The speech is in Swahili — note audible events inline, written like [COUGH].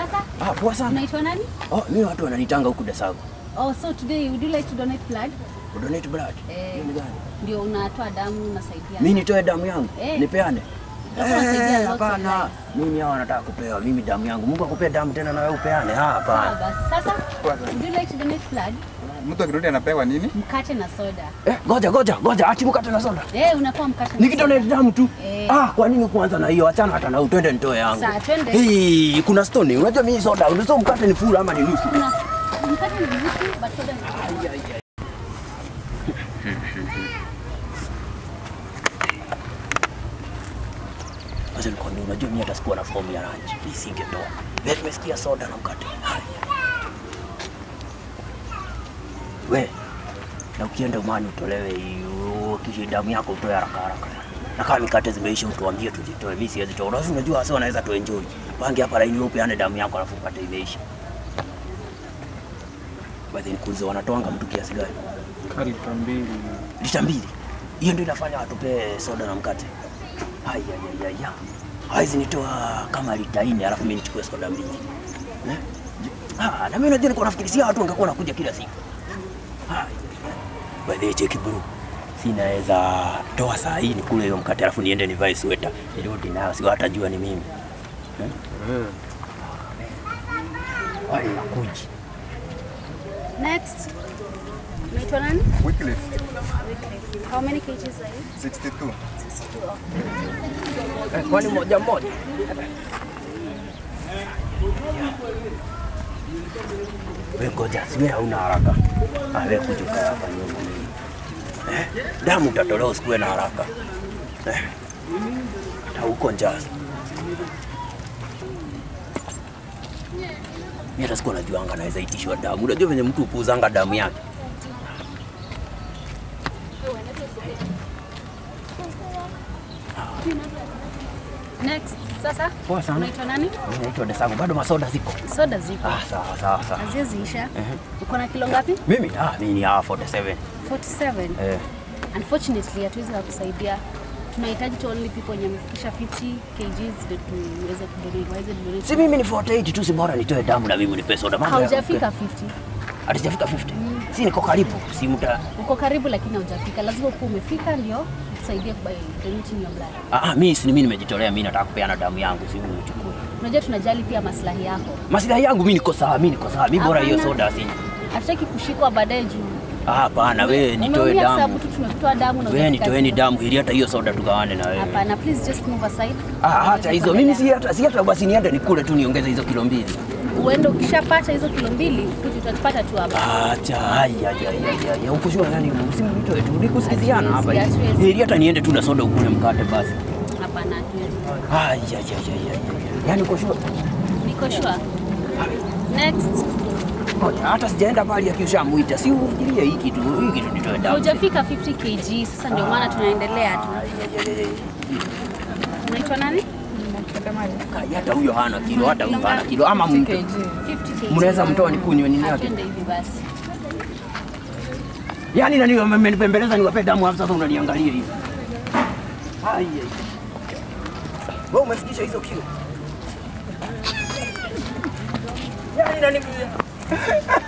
Sasa Ah, poa sana. unaitwa nani? Oh, mimi watu wananitanga huku Dasago. Oh, so today would you like to donate blood? Donate blood. Eh. Ni gani? Ndio unatoa damu unasaidia. Mimi nitoe damu yangu. Eh. Nipeane. Eh, Hapana. Mimi hao nataka kupewa mimi damu yangu. Mungu akupea damu tena na wewe upeane. Ah, hapana. Sasa would you like to donate blood? Mtu akirudi anapewa nini? Mkate na soda. Eh, ngoja ngoja ngoja ati mkate na soda. Eh, unapewa mkate na ni damu tu. Eh. Ah, kwa nini kuanza na hiyo? Achana hata na utende nitoe yangu. Sasa twende. Hii kuna stone. Unajua mimi soda, unajua mkate ni full ama ni nusu? Kuna mkate ni nusu but soda ni Sasa nikwambia, unajua mimi hata sikuwa na fomu ya ranch, nisingetoa. Nimesikia Wewe tumesikia soda na mkate. Haya. We, na ukienda umani utolewe kisha damu yako utoe haraka haraka. Na kama mikate zimeisha utuambie tuzitoe. Mimi siwezi toa. Unajua unajua wasa wanaweza tu enjoy. Pange hapa laini upeane damu yako alafu upate imeisha. Baadhi nikuulize wanatoanga mtu kiasi gani? Lita mbili. lita mbili. Hiyo ndio inafanya watupee soda na mkate. Hai ya ya ya. Haizi nitoa kama lita nne alafu mimi nichukue soda mbili. Eh? Ah, na mimi najua nilikuwa nafikiria watu wangekuwa wanakuja kila siku. Baadaye cheki bro. Sinaweza toa saa hii nikule hiyo mkate alafu niende nivae sweta. Nirudi nayo sio watajua ni mimi. Eh? Haya kuji. Next. Unaitwa nani? Wycliffe, How many kgs are you? 62. 62. Kwani moja moja? We ngoja, siwe hauna haraka. Ah, we kuja ukae hapa nyuma. Eh, damu utatolewa usikuwe na haraka. Eh, hata uko njaa. Mimi hata najuanga naweza itishwa damu. Unajua venye mtu upuuzanga damu yake. Next. Sasa Poa sana. unaitwa nani? Mimi naitwa Desangu, bado masoda ziko. Soda ziko. Ah, sawa sawa sawa. Haziziisha. Uko na kilo ngapi? Mimi ah, mimi ni ah, 47. 47. Eh. Unfortunately hatuwezi kukusaidia. Tunahitaji tu only people wenye wamefikisha 50 kgs ndio tuweze kudonate. Waweze kudonate. Si mimi ni 48 tu, si bora nitoe damu na mimi nipe soda. Mambo Haujafika 50. Hatujafika 50. Si niko karibu, si muda. Uko karibu lakini haujafika. Lazima ukuwe umefika ndio tusaidie by donating your blood. Ah, ah, mimi si mimi nimejitolea, mimi nataka kupeana damu yangu, si mimi nichukue. Unajua tunajali pia maslahi yako. Maslahi yangu mimi niko sawa, mimi niko sawa. Mimi bora hiyo soda sini. Hatutaki kushikwa baadaye juu. Ah, hapana, wewe nitoe damu. tu tumekutoa damu na Wewe nitoeni damu ili hata hiyo soda tugawane na wewe. Hapana, please just move aside. Ah, hata hizo mimi si hata si hata basi niende nikule tu niongeze hizo kilo mbili. Uende ukishapata hizo kilo mbili tutapata tu hapa. Acha, haya ya ya ya. Uko shua nani? Usimnitoe tu. Nikusikiziana hapa hivi. Ili hata niende tu na soda ukule mkate basi. Hapana, hatuwezi. Haya ya ya ya ya. Yaani uko shua. Niko sure. Next. Ngoja, hata sijaenda pale akishamuita. Si ufikirie hii kitu, hii kitu ndio ndio. Hujafika 50 kg, sasa ndio maana tunaendelea tu. Unaitwa nani? Kaya, hata huyo hana kilo, hata huyo hana kilo. Ama mtu mnaweza mtoa nikunywe nini yake? Hivi basi. Yaani nani amenipembeleza niwape damu hapo sasa unaniangalia hivi. Ai ai. Wewe umefikisha hizo kilo? [LAUGHS] Yaani nani Ha ha ha!